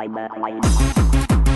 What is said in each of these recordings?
I'm a, I'm a.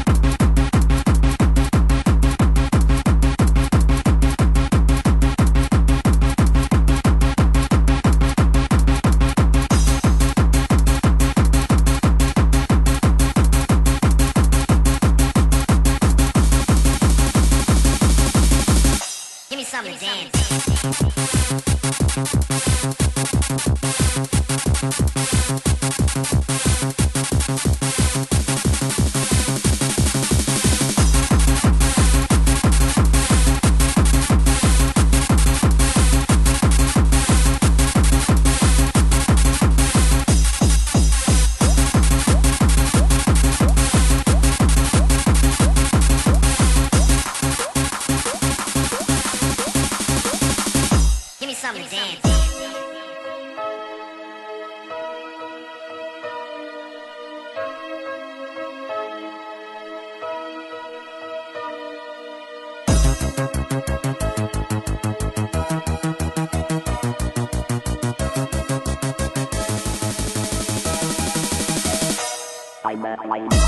Bye.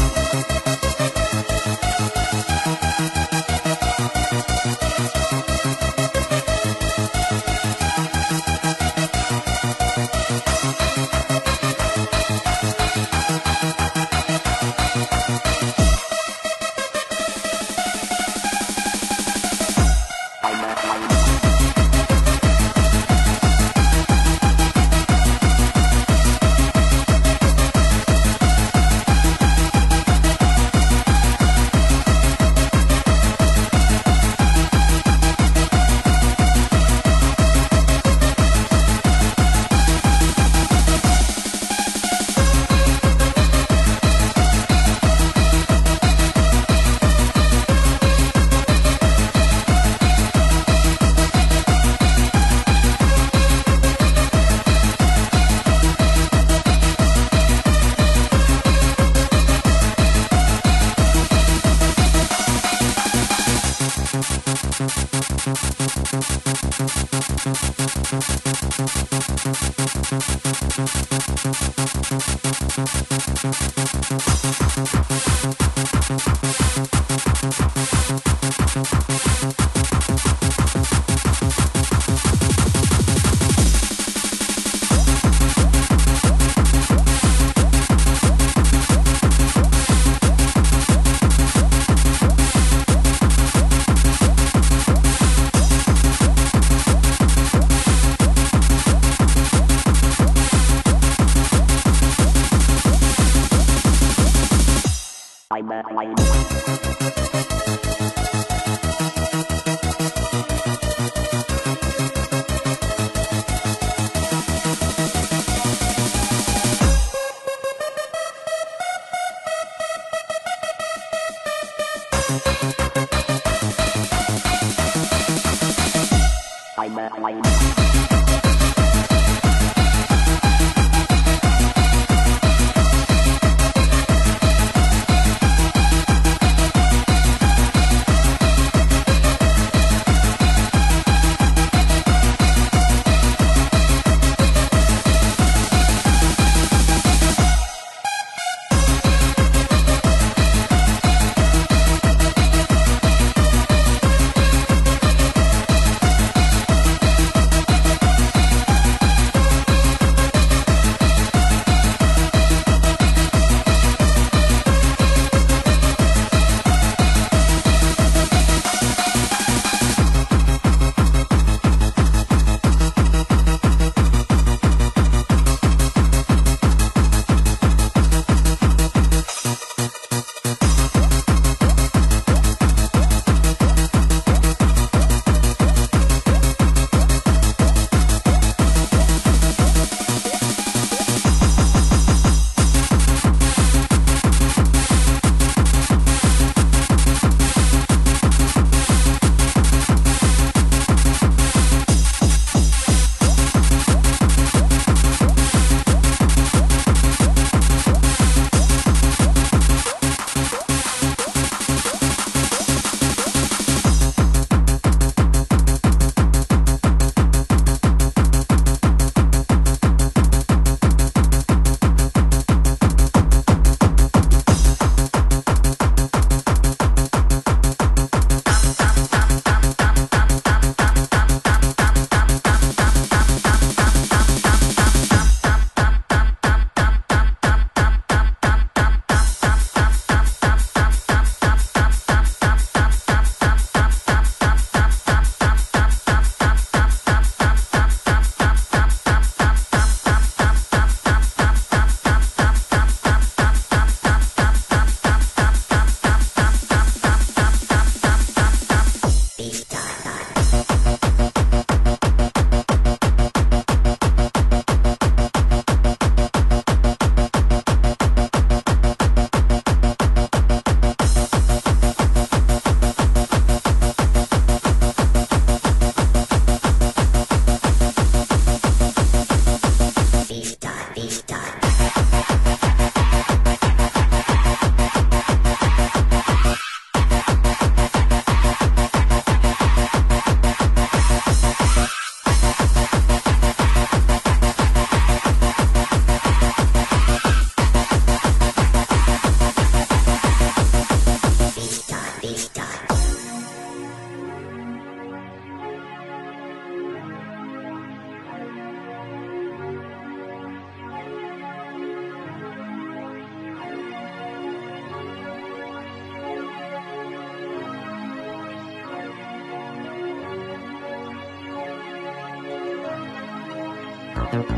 Thank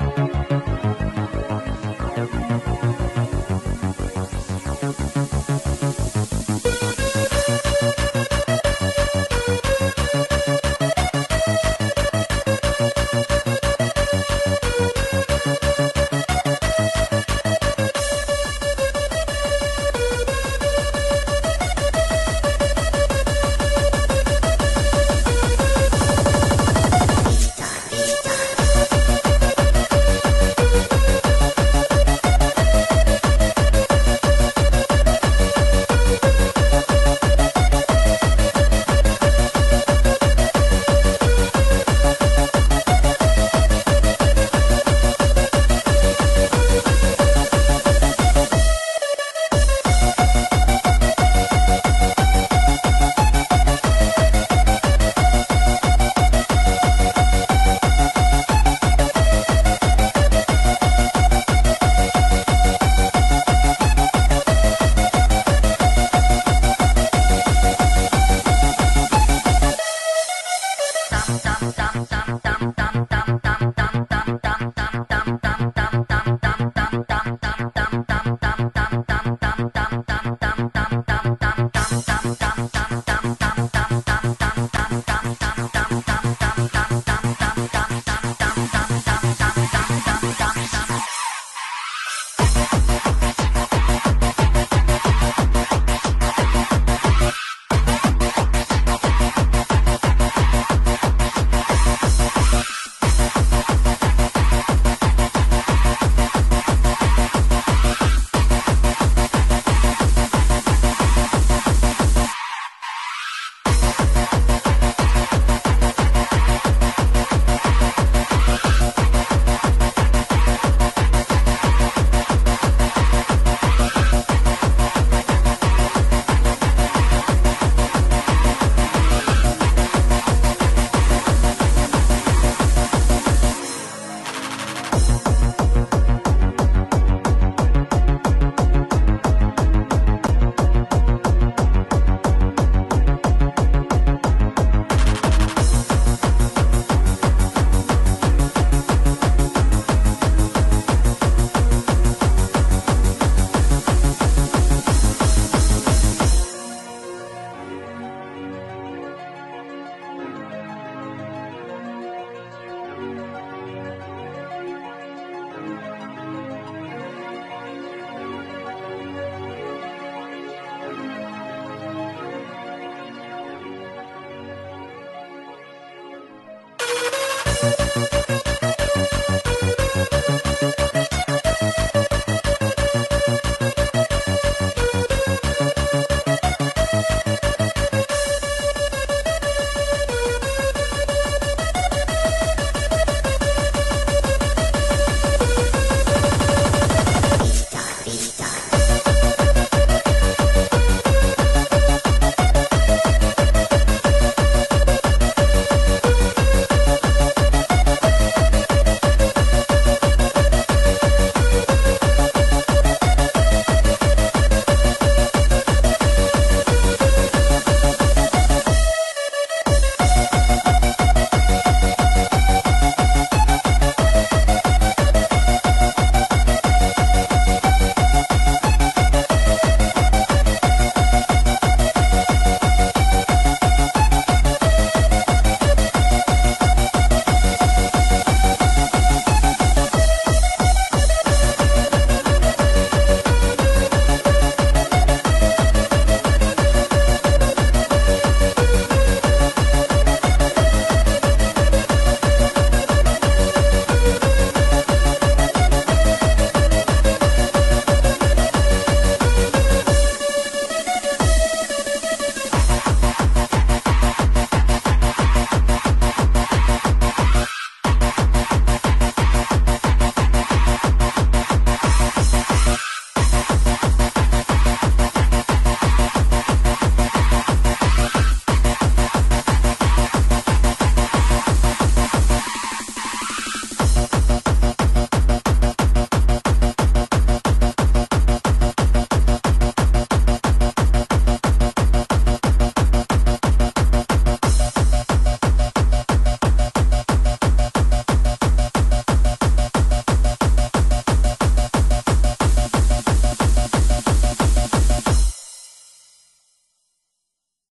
you. dum dum